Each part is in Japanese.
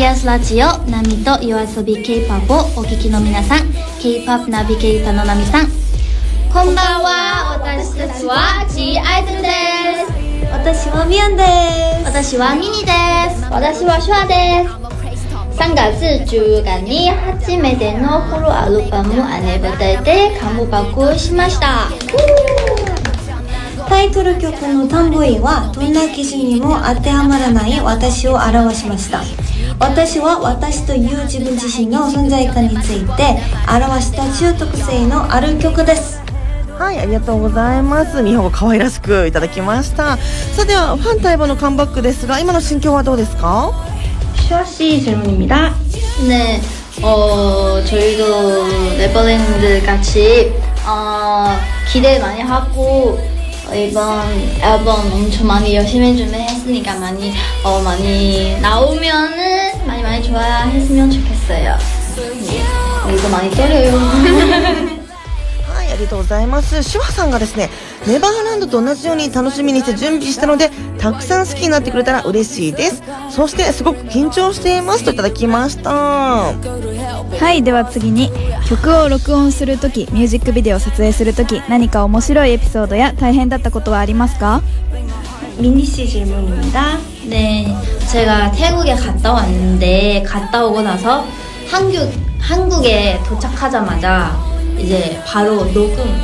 TBS ラジオナミと夜遊び K-POP をお聞きの皆さん K-POP ナビゲーターのナミさん。こんばんは。私たちは G アイドルです。私はミヤンです。私はミニです。私はシュアです。3月14日に初めてのフォローアルバム「アネブテ」でカムバックしました。タイトル曲のタンボイはどんな基準にも当てはまらない私を表しました私は私という自分自身の存在感について表した中特性のある曲ですはい、ありがとうございます。美穂可愛らしくいただきました。さあでは、ファン待望のカムバックですが、今の心境はどうですか 슈아씨 질문입니다 네, 어, 저희도 네버랜드 같이, 어, 기대 많이 하고, 어, 이번 앨범 엄청 많이 열심히 준비했으니까 많이, 어, 많이 나오면은 많이 많이 좋아했으면 좋겠어요. 네, 이거 많이 떨려요. はい、ありがとうございます。シュワさんがですね、ネバーランドと同じように楽しみにして準備したので、たくさん好きになってくれたら嬉しいです。そして、すごく緊張していますといただきました。はいでは次に曲を録音するときミュージックビデオを撮影するとき何か面白いエピソードや大変だったことはありますか 미니씨 질문입니다 네, 제가 태국에 갔다 왔는데 갔다 오고 나서 한국 한국에 도착하자마자 이제 바로 녹음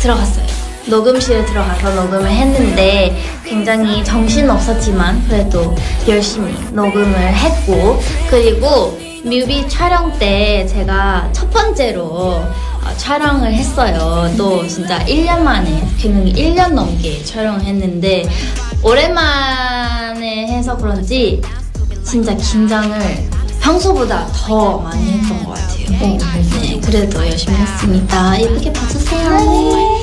들어갔어요. 녹음실에 들어가서 녹음을 했는데 굉장히 정신 없었지만 그래도 열심히 녹음을 했고 그리고 뮤비 촬영 때 제가 첫 번째로 어, 촬영을 했어요. 또 진짜 1년 만에 그냥 1년 넘게 촬영을 했는데 오랜만에 해서 그런지 진짜 긴장을 평소보다 더 많이 했던 것 같아요. 네, 그래도 열심히 했습니다. 예쁘게 봐주세요.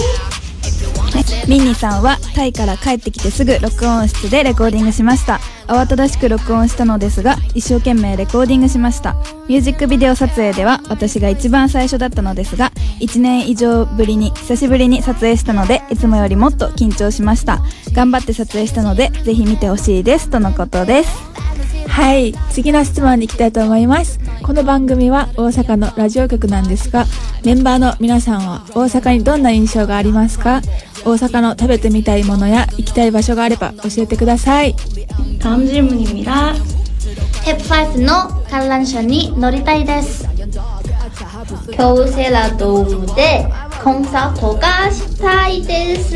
ミンニさんはタイから帰ってきてすぐ録音室でレコーディングしました 慌ただしく録音したのですが一生懸命レコーディングしました。ミュージックビデオ撮影では私が一番最初だったのですが1年以上ぶりに久しぶりに撮影したのでいつもよりもっと緊張しました。頑張って撮影したのでぜひ見てほしいです。とのことです。はい、次の質問に行きたいと思います。この番組は大阪のラジオ局なんですが、メンバーの皆さんは大阪にどんな印象がありますか？大阪の食べてみたいものや行きたい場所があれば教えてください。楽しみに見ら。ヘップファイブの観覧車に乗りたいです。京セラドームでコンサートがしたいです。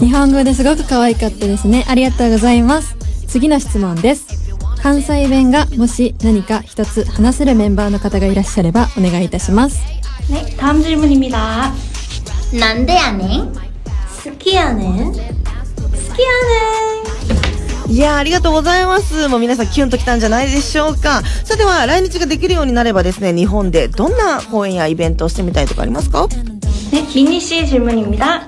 日本語ですごく可愛かったですね。ありがとうございます。次の質問です。関西弁がもし何か一つ話せるメンバーの方がいらっしゃればお願いいたします。 네 다음 질문입니다 난데 안행 스키야는 스키야는 いやーありがとうございます。もう皆さんキュンときたんじゃないでしょうか。さては、来日ができるようになればですね、日本でどんな公演やイベントをしてみたいとかありますか 네 미니씨 질문입니다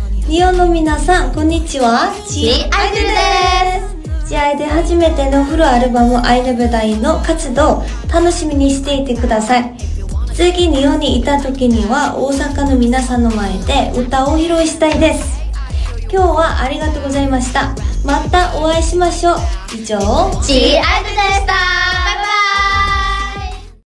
日本の皆さんこんにちは。チアイドルです。試合で初めてのフルアルバム「アイヌブダイ」の活動楽しみにしていてください。次日本にいた時には大阪の皆さんの前で歌を披露したいです。今日はありがとうございました。またお会いしましょう。以上チアイドルでした。